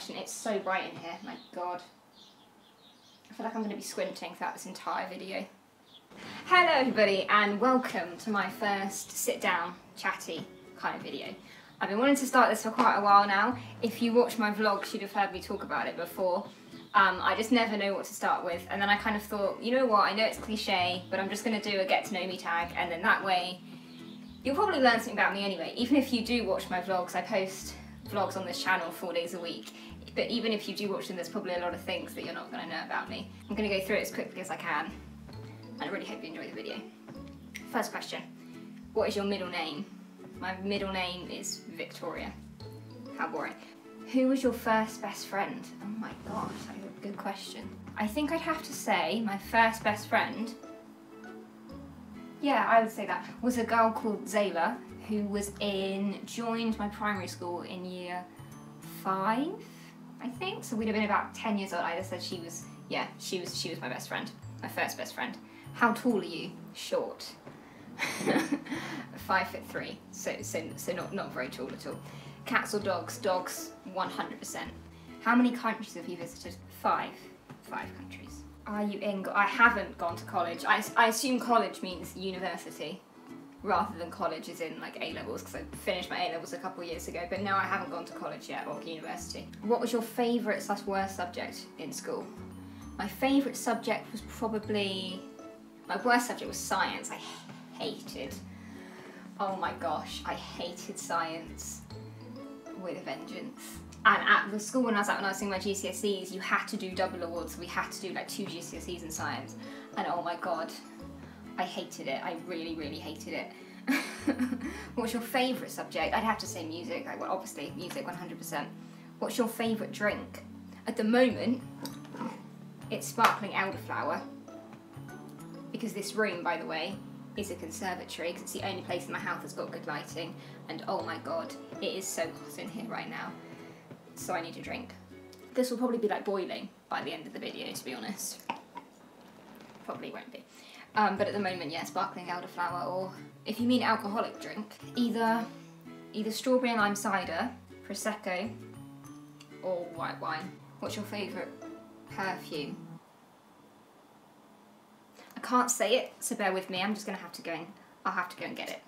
question. It's so bright in here, my god. I feel like I'm going to be squinting throughout this entire video. Hello everybody and welcome to my first sit down, chatty kind of video. I've been wanting to start this for quite a while now. If you watch my vlogs, you'd have heard me talk about it before. Um, I just never know what to start with and then I kind of thought, you know what, I know it's cliche, but I'm just going to do a get to know me tag and then that way you'll probably learn something about me anyway. Even if you do watch my vlogs, I post vlogs on this channel four days a week. But even if you do watch them, there's probably a lot of things that you're not going to know about me. I'm going to go through it as quickly as I can. And I really hope you enjoy the video. First question. What is your middle name? My middle name is Victoria. How boring. Who was your first best friend? Oh my gosh, that's a good question. I think I'd have to say my first best friend, yeah, I would say that, was a girl called Zayla, who was in, joined my primary school in year five, I think. So we'd have been about 10 years old. I just said she was, yeah, she was, she was my best friend, my first best friend. How tall are you? Short. Five foot three, so, so, so not, not very tall at all. Cats or dogs? Dogs, 100%. How many countries have you visited? Five. Five countries. Are you in? I haven't gone to college. I, I assume college means university rather than college is in like A levels because I finished my A levels a couple years ago, but now I haven't gone to college yet or university. What was your favourite slash worst subject in school? My favourite subject was probably my worst subject was science. I hated. Oh my gosh, I hated science with a vengeance. And at the school when I was at when I was doing my GCSEs, you had to do double awards. We had to do like two GCSEs in science, and oh my god, I hated it. I really, really hated it. What's your favourite subject? I'd have to say music. Like, well, obviously, music 100%. What's your favourite drink? At the moment, it's sparkling elderflower. Because this room, by the way, is a conservatory because it's the only place in my house that's got good lighting. And oh my god, it is so hot in here right now. So I need a drink. This will probably be like boiling by the end of the video, to be honest. Probably won't be. Um, but at the moment, yeah, sparkling elderflower, or if you mean alcoholic drink, either either strawberry and lime cider, prosecco, or white wine. What's your favourite perfume? I can't say it, so bear with me. I'm just gonna have to go and I'll have to go and get it.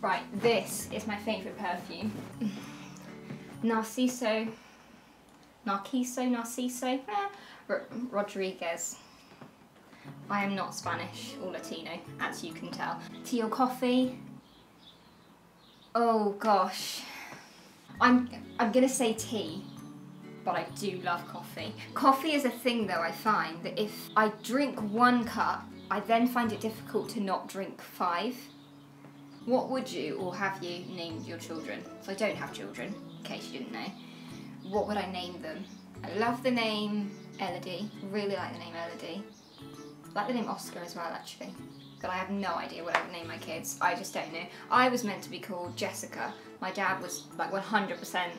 Right, this is my favourite perfume. Narciso, Narciso, Narciso, eh, Rodriguez. I am not Spanish or Latino, as you can tell. Tea or coffee? Oh gosh. I'm, I'm gonna say tea, but I do love coffee. Coffee is a thing though I find that if I drink one cup, I then find it difficult to not drink five. What would you or have you named your children? So I don't have children, in case you didn't know. What would I name them? I love the name Elodie, really like the name Elodie. Like the name Oscar as well, actually. But I have no idea what I would name my kids. I just don't know. I was meant to be called Jessica. My dad was like 100%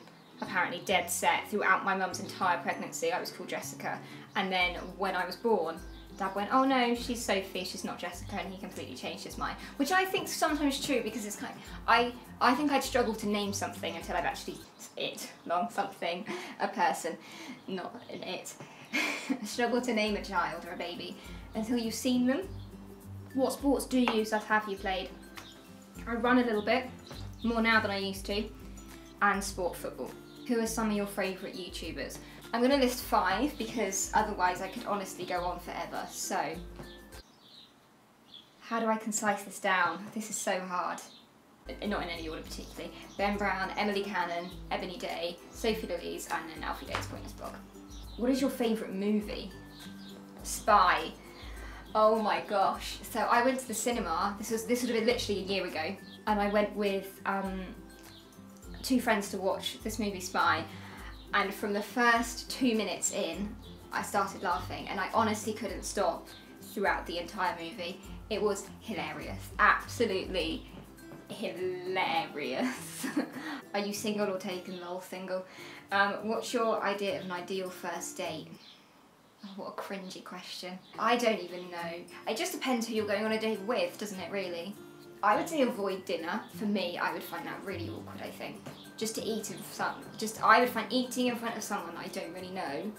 apparently dead set throughout my mum's entire pregnancy. I was called Jessica. And then when I was born, Dad went, oh no, she's Sophie, she's not Jessica, and he completely changed his mind. Which I think sometimes true because it's kind of, I, I think I'd struggle to name something until I've actually it, long something, a person, not an it. struggle to name a child or a baby until you've seen them. What sports do you have you played? I run a little bit, more now than I used to, and sport football. Who are some of your favourite YouTubers? I'm going to list five because otherwise I could honestly go on forever. So, how do I concise this down? This is so hard. Not in any order particularly. Ben Brown, Emily Canham, Ebony Day, Sophie Louise, and then Alfie Deyes Pointless Blog. What is your favourite movie? Spy. Oh my gosh. So I went to the cinema, this was this would have been literally a year ago, and I went with um, two friends to watch this movie Spy. And from the first two minutes in, I started laughing and I honestly couldn't stop throughout the entire movie. It was hilarious. Absolutely hilarious. Are you single or taken lol single? Um, what's your idea of an ideal first date? Oh, what a cringy question. I don't even know. It just depends who you're going on a date with, doesn't it really? I would say avoid dinner. For me, I would find that really awkward, I think. just to eat in some. Just I would find eating in front of someone I don't really know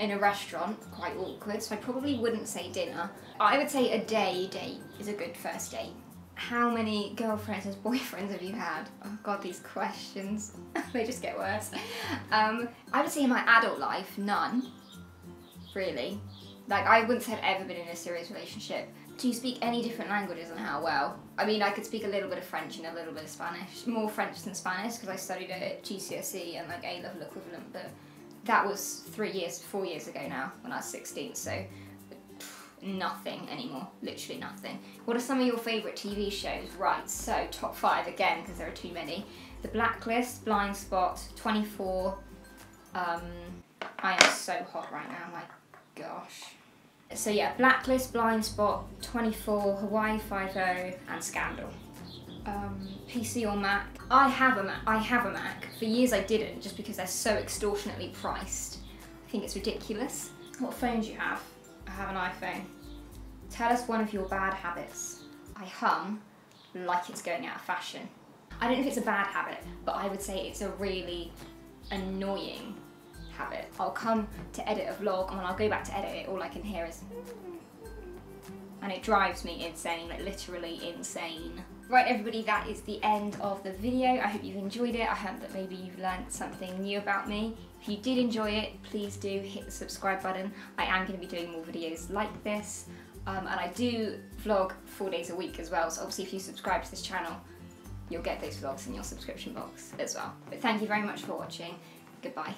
in a restaurant quite awkward. So I probably wouldn't say dinner. I would say a day date is a good first date. How many girlfriends and boyfriends have you had? Oh god, these questions. they just get worse. Um, I would say in my adult life, none. Really. Like, I wouldn't say I've ever been in a serious relationship. Do you speak any different languages and how well? I mean, I could speak a little bit of French and a little bit of Spanish. More French than Spanish because I studied at GCSE and like A level equivalent, but that was three years, four years ago now when I was 16, so nothing anymore, literally nothing. What are some of your favourite TV shows? Right, so top five again because there are too many. The Blacklist, Blind Spot, 24. Um, I am so hot right now, my gosh. So yeah, Blacklist, Blind Spot, 24, Hawaii Five-O, and Scandal. Um, PC or Mac? I have a Mac. I have a Mac. For years I didn't, just because they're so extortionately priced. I think it's ridiculous. What phone do you have? I have an iPhone. Tell us one of your bad habits. I hum like it's going out of fashion. I don't know if it's a bad habit, but I would say it's a really annoying habit. I'll come to edit a vlog and when I'll go back to edit it, all I can hear is and it drives me insane, like literally insane. Right everybody, that is the end of the video. I hope you've enjoyed it. I hope that maybe you've learned something new about me. If you did enjoy it, please do hit the subscribe button. I am going to be doing more videos like this. Um, and I do vlog four days a week as well, so obviously if you subscribe to this channel, you'll get those vlogs in your subscription box as well. But thank you very much for watching. Goodbye.